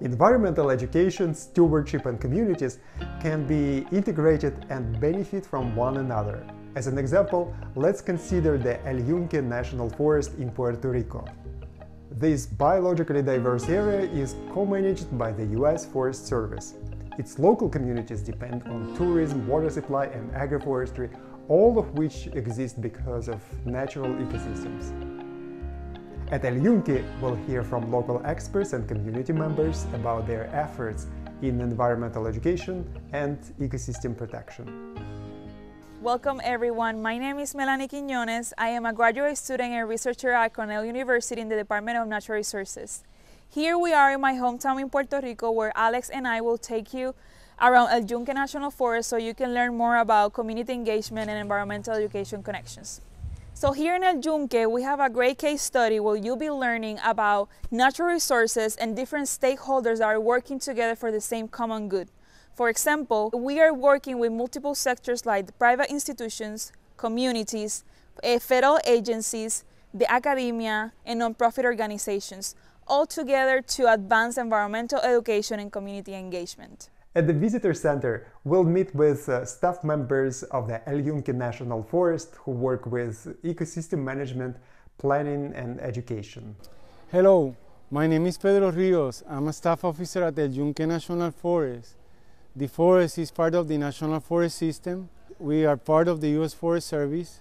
Environmental education, stewardship, and communities can be integrated and benefit from one another. As an example, let's consider the El Yunque National Forest in Puerto Rico. This biologically diverse area is co-managed by the US Forest Service. Its local communities depend on tourism, water supply, and agroforestry, all of which exist because of natural ecosystems. At El Yunque, we'll hear from local experts and community members about their efforts in environmental education and ecosystem protection. Welcome everyone. My name is Melanie Quiñones. I am a graduate student and researcher at Cornell University in the Department of Natural Resources. Here we are in my hometown in Puerto Rico where Alex and I will take you around El Yunque National Forest so you can learn more about community engagement and environmental education connections. So here in El Yunque, we have a great case study where you'll be learning about natural resources and different stakeholders that are working together for the same common good. For example, we are working with multiple sectors like private institutions, communities, eh, federal agencies, the academia, and nonprofit organizations, all together to advance environmental education and community engagement. At the Visitor Center, we'll meet with uh, staff members of the El Yunque National Forest who work with ecosystem management, planning, and education. Hello, my name is Pedro Rios. I'm a staff officer at El Yunque National Forest. The forest is part of the National Forest System. We are part of the U.S. Forest Service.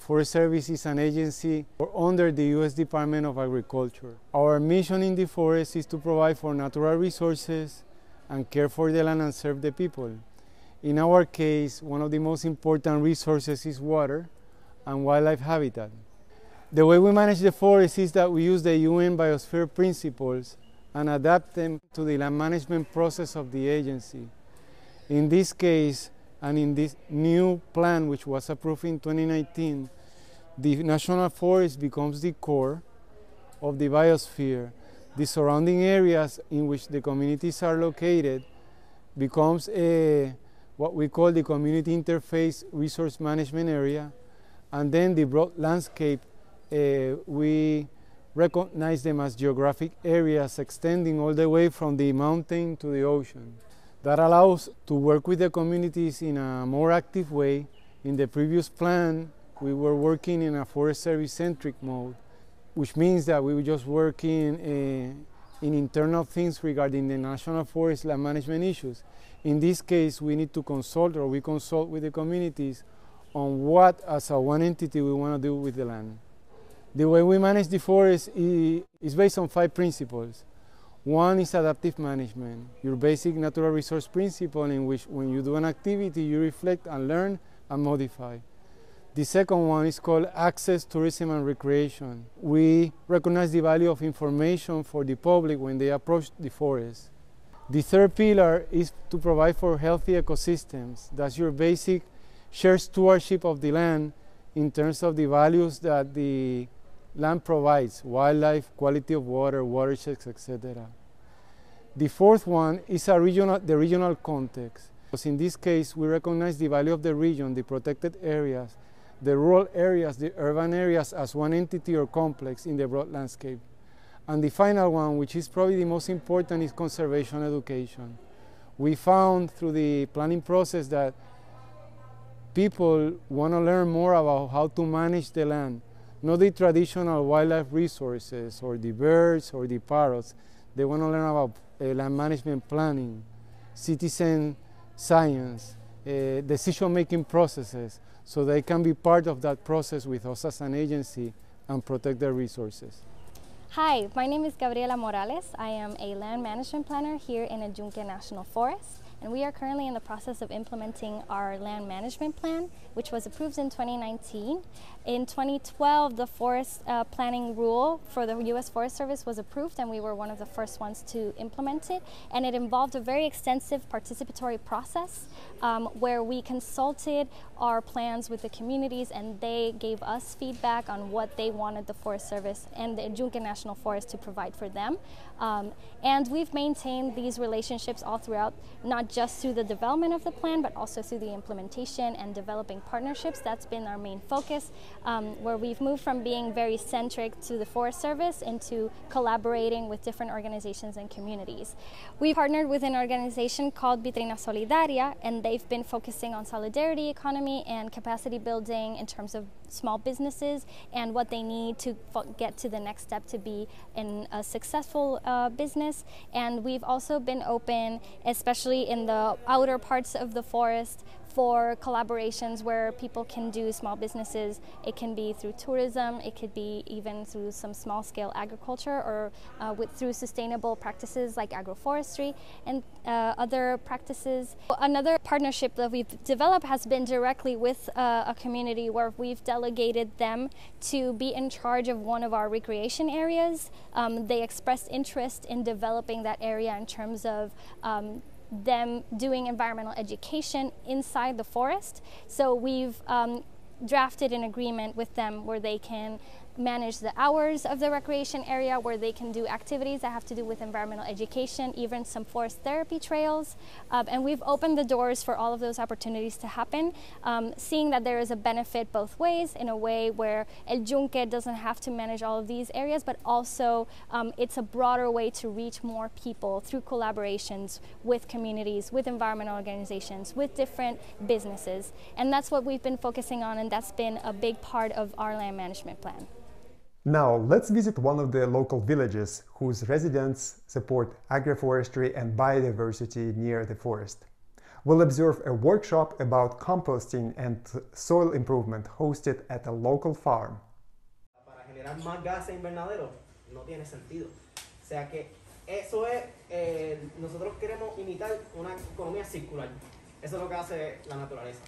Forest Service is an agency under the U.S. Department of Agriculture. Our mission in the forest is to provide for natural resources, and care for the land and serve the people. In our case, one of the most important resources is water and wildlife habitat. The way we manage the forest is that we use the UN Biosphere principles and adapt them to the land management process of the agency. In this case, and in this new plan, which was approved in 2019, the national forest becomes the core of the biosphere the surrounding areas in which the communities are located becomes a what we call the community interface resource management area. And then the broad landscape uh, we recognize them as geographic areas extending all the way from the mountain to the ocean. That allows to work with the communities in a more active way. In the previous plan we were working in a forest service centric mode which means that we were just working uh, in internal things regarding the national forest land management issues. In this case, we need to consult or we consult with the communities on what, as a one entity, we want to do with the land. The way we manage the forest is based on five principles. One is adaptive management, your basic natural resource principle in which when you do an activity, you reflect and learn and modify. The second one is called access, tourism, and recreation. We recognize the value of information for the public when they approach the forest. The third pillar is to provide for healthy ecosystems. That's your basic shared stewardship of the land in terms of the values that the land provides, wildlife, quality of water, watersheds, etc. The fourth one is a regional, the regional context. Because in this case, we recognize the value of the region, the protected areas, the rural areas, the urban areas as one entity or complex in the broad landscape. And the final one, which is probably the most important, is conservation education. We found through the planning process that people want to learn more about how to manage the land, not the traditional wildlife resources or the birds or the parrots. They want to learn about uh, land management planning, citizen science, uh, decision-making processes, so they can be part of that process with us as an agency and protect their resources. Hi, my name is Gabriela Morales. I am a land management planner here in El Yunque National Forest and we are currently in the process of implementing our land management plan, which was approved in 2019. In 2012, the forest uh, planning rule for the U.S. Forest Service was approved, and we were one of the first ones to implement it. And it involved a very extensive participatory process um, where we consulted our plans with the communities, and they gave us feedback on what they wanted the Forest Service and the Yunque National Forest to provide for them. Um, and we've maintained these relationships all throughout, not just through the development of the plan, but also through the implementation and developing partnerships. That's been our main focus, um, where we've moved from being very centric to the Forest Service into collaborating with different organizations and communities. We partnered with an organization called Vitrina Solidaria, and they've been focusing on solidarity economy and capacity building in terms of small businesses and what they need to get to the next step to be in a successful uh, business. And we've also been open, especially in the outer parts of the forest, for collaborations where people can do small businesses. It can be through tourism, it could be even through some small scale agriculture or uh, with, through sustainable practices like agroforestry and uh, other practices. Another partnership that we've developed has been directly with uh, a community where we've delegated them to be in charge of one of our recreation areas. Um, they expressed interest in developing that area in terms of um, them doing environmental education inside the forest. So we've um, drafted an agreement with them where they can manage the hours of the recreation area where they can do activities that have to do with environmental education, even some forest therapy trails. Um, and we've opened the doors for all of those opportunities to happen, um, seeing that there is a benefit both ways in a way where El Yunque doesn't have to manage all of these areas, but also um, it's a broader way to reach more people through collaborations with communities, with environmental organizations, with different businesses. And that's what we've been focusing on, and that's been a big part of our land management plan. Now, let's visit one of the local villages whose residents support agroforestry and biodiversity near the forest. We'll observe a workshop about composting and soil improvement hosted at a local farm. Para generar más gases invernaderos no tiene sentido. O sea que eso es, eh, nosotros queremos imitar una economía circular. Eso es lo que hace la naturaleza.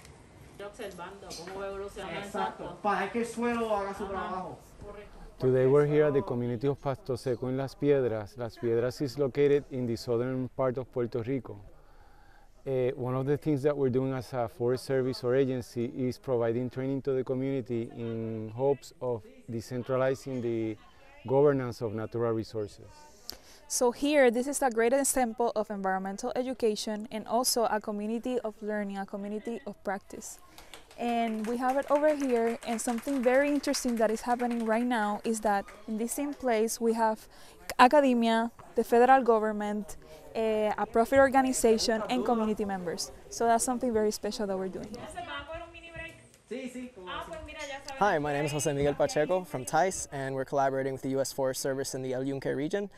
Observando cómo va evolucionando Exacto, para que el suelo haga su trabajo. Correcto. Today we're here at the community of Pasto Seco in Las Piedras. Las Piedras is located in the southern part of Puerto Rico. Uh, one of the things that we're doing as a forest service or agency is providing training to the community in hopes of decentralizing the governance of natural resources. So here, this is a great example of environmental education and also a community of learning, a community of practice and we have it over here and something very interesting that is happening right now is that in this same place we have academia the federal government uh, a profit organization and community members so that's something very special that we're doing Hi, my name is Jose Miguel Pacheco from TICE, and we're collaborating with the U.S. Forest Service in the El Yunque region.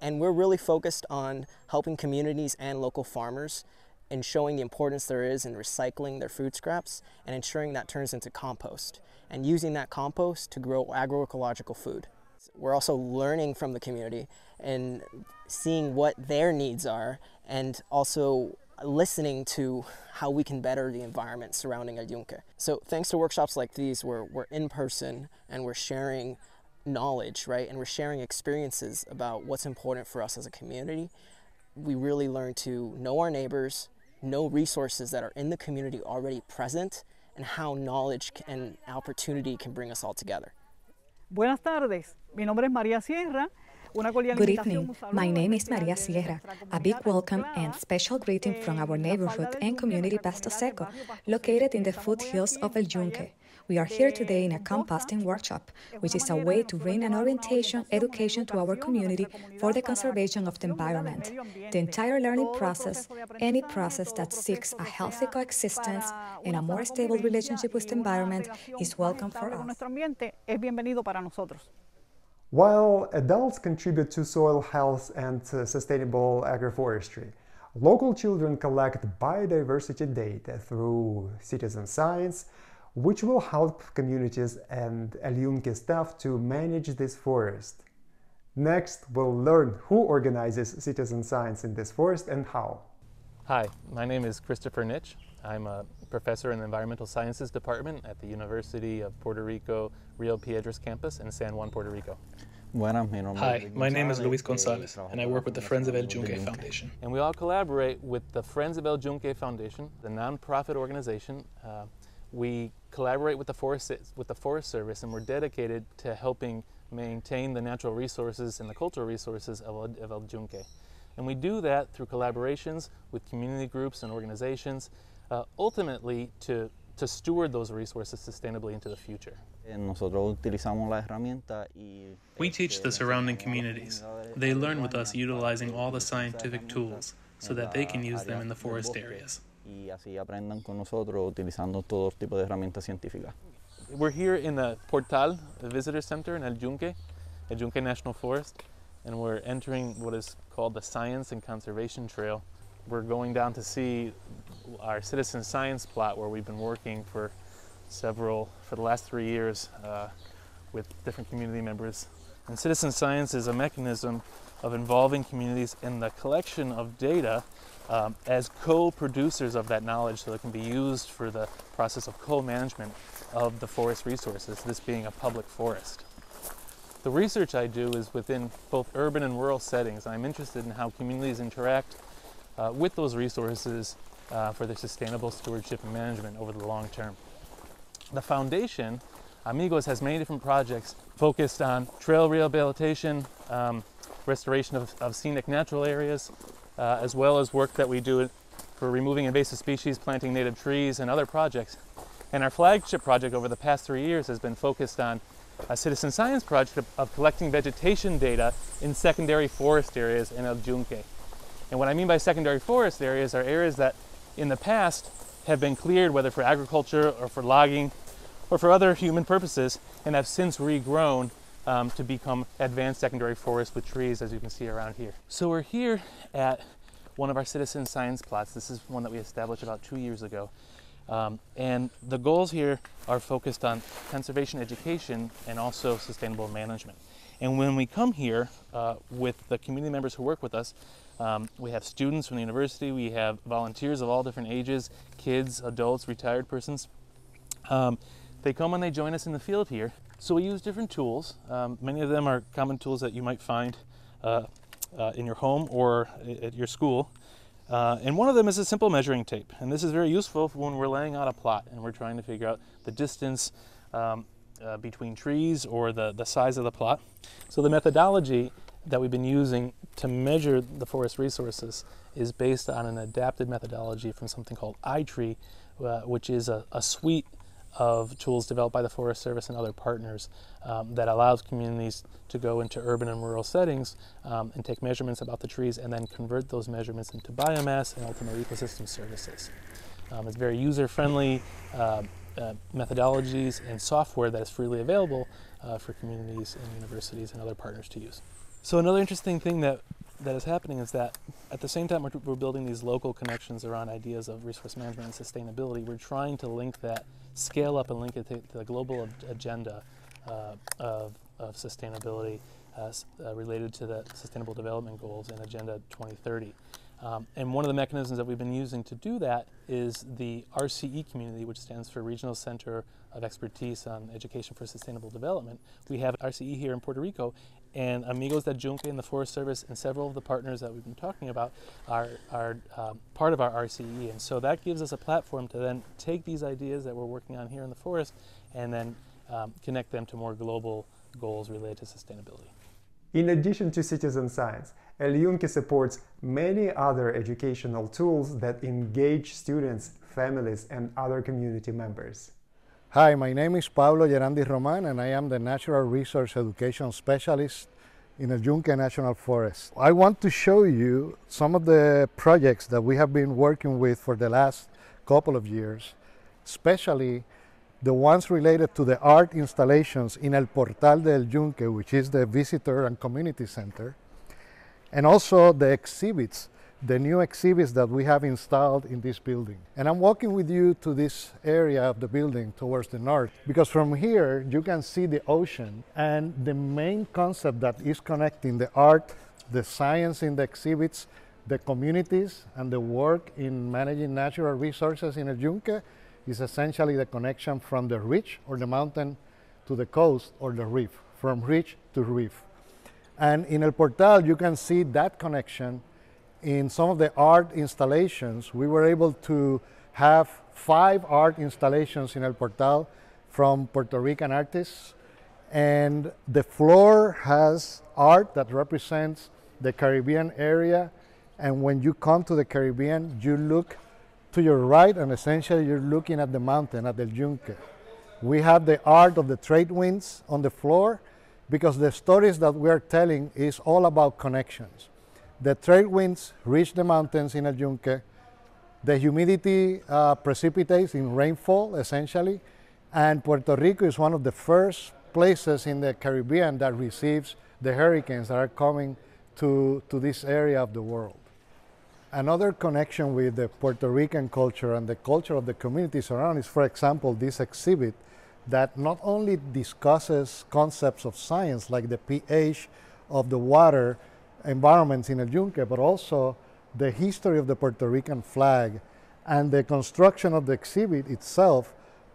And we're really focused on helping communities and local farmers and showing the importance there is in recycling their food scraps and ensuring that turns into compost and using that compost to grow agroecological food. We're also learning from the community and seeing what their needs are and also listening to how we can better the environment surrounding El. So thanks to workshops like these where we're in person and we're sharing knowledge, right? And we're sharing experiences about what's important for us as a community. We really learn to know our neighbors, know resources that are in the community already present and how knowledge and opportunity can bring us all together. Buenas tardes, mi nombre es María Sierra. Good evening. My name is Maria Sierra. A big welcome and special greeting from our neighborhood and community Pasto Seco, located in the foothills of El Yunque. We are here today in a composting workshop, which is a way to bring an orientation education to our community for the conservation of the environment. The entire learning process, any process that seeks a healthy coexistence and a more stable relationship with the environment, is welcome for us. While adults contribute to soil health and uh, sustainable agroforestry, local children collect biodiversity data through citizen science, which will help communities and El Yunque staff to manage this forest. Next, we'll learn who organizes citizen science in this forest and how. Hi, my name is Christopher Nytch. I'm a professor in the Environmental Sciences Department at the University of Puerto Rico Rio Piedras campus in San Juan, Puerto Rico. Hi, my name is Luis Gonzalez, and I work with the Friends of El Yunque Foundation. And we all collaborate with the Friends of El Yunque Foundation, the nonprofit organization. Uh, we collaborate with the Forest with the Forest Service, and we're dedicated to helping maintain the natural resources and the cultural resources of, of El Yunque. And we do that through collaborations with community groups and organizations, uh, ultimately to, to steward those resources sustainably into the future. We teach the surrounding communities. They learn with us utilizing all the scientific tools so that they can use them in the forest areas. We're here in the Portal, the visitor center in El Yunque, El Yunque National Forest, and we're entering what is called the Science and Conservation Trail. We're going down to see our citizen science plot where we've been working for several, for the last three years uh, with different community members. And citizen science is a mechanism of involving communities in the collection of data um, as co-producers of that knowledge so it can be used for the process of co-management of the forest resources, this being a public forest. The research I do is within both urban and rural settings. I'm interested in how communities interact uh, with those resources uh, for their sustainable stewardship and management over the long term. The foundation, Amigos, has many different projects focused on trail rehabilitation, um, restoration of, of, scenic natural areas, uh, as well as work that we do for removing invasive species, planting native trees, and other projects. And our flagship project over the past three years has been focused on a citizen science project of, of collecting vegetation data in secondary forest areas in El Yunque. And what I mean by secondary forest areas are areas that in the past have been cleared, whether for agriculture or for logging or for other human purposes, and have since regrown um, to become advanced secondary forests with trees, as you can see around here. So we're here at one of our citizen science plots. This is one that we established about two years ago. Um, and the goals here are focused on conservation education and also sustainable management. And when we come here uh, with the community members who work with us, um, we have students from the university, we have volunteers of all different ages, kids, adults, retired persons. Um, they come and they join us in the field here. So we use different tools. Um, many of them are common tools that you might find uh, uh, in your home or at your school. Uh, and one of them is a simple measuring tape. And this is very useful when we're laying out a plot and we're trying to figure out the distance um, uh, between trees or the, the size of the plot. So the methodology that we've been using to measure the forest resources is based on an adapted methodology from something called i-Tree, uh, which is a, a suite of tools developed by the Forest Service and other partners um, that allows communities to go into urban and rural settings um, and take measurements about the trees and then convert those measurements into biomass and ultimately ecosystem services. Um, it's very user-friendly uh, uh, methodologies and software that is freely available uh, for communities and universities and other partners to use. So another interesting thing that that is happening is that at the same time we're, we're building these local connections around ideas of resource management and sustainability, we're trying to link that scale up and link it to, the global agenda uh, of, of sustainability uh, uh, related to the Sustainable Development Goals and Agenda 2030. Um, and one of the mechanisms that we've been using to do that is the RCE community, which stands for Regional Center of Expertise on Education for Sustainable Development. We have RCE here in Puerto Rico, and Amigos del Yunque and the Forest Service and several of the partners that we've been talking about are, are um, part of our RCE. And so that gives us a platform to then take these ideas that we're working on here in the forest and then um, connect them to more global goals related to sustainability. In addition to citizen science, El Yunque supports many other educational tools that engage students, families, and other community members. Hi, my name is Pablo Gerandi Roman, and I am the Natural Resource Education Specialist in the Yunque National Forest. I want to show you some of the projects that we have been working with for the last couple of years, especially the ones related to the art installations in El Portal del Yunque, which is the visitor and community center, and also the exhibits the new exhibits that we have installed in this building. And I'm walking with you to this area of the building towards the north because from here you can see the ocean and the main concept that is connecting the art, the science in the exhibits, the communities and the work in managing natural resources in El Yunque is essentially the connection from the ridge or the mountain to the coast or the reef, from ridge to reef. And in El Portal you can see that connection in some of the art installations, we were able to have five art installations in El Portal from Puerto Rican artists. And the floor has art that represents the Caribbean area And when you come to the Caribbean, you look to your right, and essentially you're looking at the mountain, at El Yunque. We have the art of the trade winds on the floor because the stories that we are telling is all about connections. The trade winds reach the mountains in El Yunque. The humidity uh, precipitates in rainfall, essentially, and Puerto Rico is one of the first places in the Caribbean that receives the hurricanes that are coming to, to this area of the world. Another connection with the Puerto Rican culture and the culture of the communities around is, for example, this exhibit that not only discusses concepts of science like the pH of the water environments in El Yunque, but also the history of the Puerto Rican flag and the construction of the exhibit itself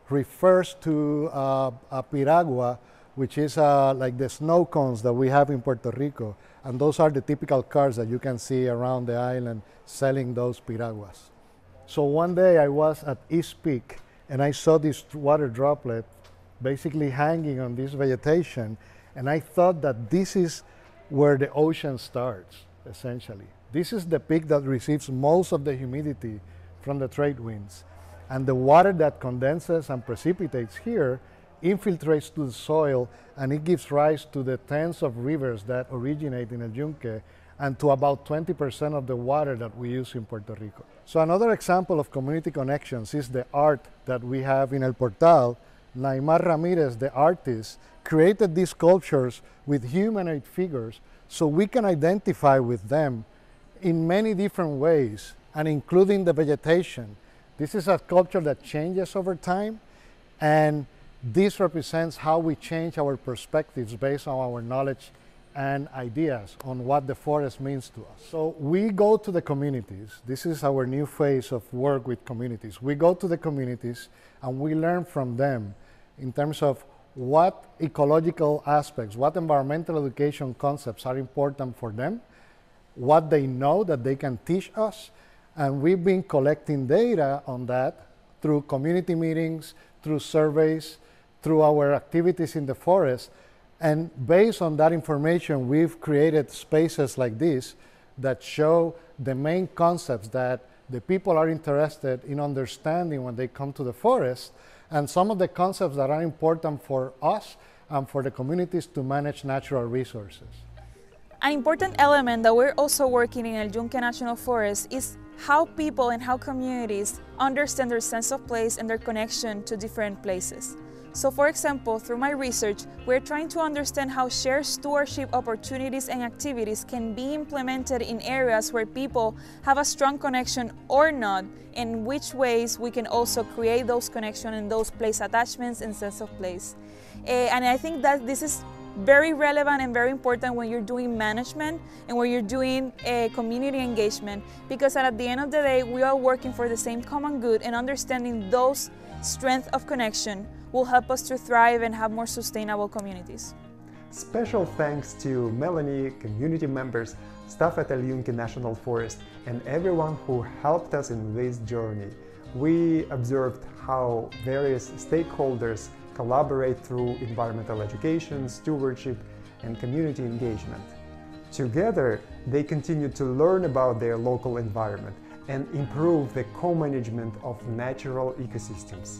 refers to uh, a piragua, which is uh, like the snow cones that we have in Puerto Rico. And those are the typical cars that you can see around the island selling those piraguas. So one day I was at East Peak and I saw this water droplet basically hanging on this vegetation. And I thought that this is where the ocean starts, essentially. This is the peak that receives most of the humidity from the trade winds. And the water that condenses and precipitates here infiltrates to the soil and it gives rise to the tens of rivers that originate in El Yunque and to about 20% of the water that we use in Puerto Rico. So another example of community connections is the art that we have in El Portal Naimar Ramirez, the artist, created these sculptures with humanoid figures so we can identify with them in many different ways and including the vegetation. This is a sculpture that changes over time and this represents how we change our perspectives based on our knowledge and ideas on what the forest means to us. So we go to the communities. This is our new phase of work with communities. We go to the communities and we learn from them in terms of what ecological aspects, what environmental education concepts are important for them, what they know that they can teach us, and we've been collecting data on that through community meetings, through surveys, through our activities in the forest. And based on that information, we've created spaces like this that show the main concepts that the people are interested in understanding when they come to the forest and some of the concepts that are important for us and for the communities to manage natural resources. An important element that we're also working in El Yunque National Forest is how people and how communities understand their sense of place and their connection to different places. So for example, through my research, we're trying to understand how shared stewardship opportunities and activities can be implemented in areas where people have a strong connection or not, and which ways we can also create those connections and those place attachments and sense of place. Uh, and I think that this is very relevant and very important when you're doing management and when you're doing a community engagement because at the end of the day we are working for the same common good and understanding those strength of connection will help us to thrive and have more sustainable communities. Special thanks to Melanie, community members, staff at Yunque National Forest, and everyone who helped us in this journey. We observed how various stakeholders collaborate through environmental education, stewardship, and community engagement. Together, they continue to learn about their local environment and improve the co-management of natural ecosystems.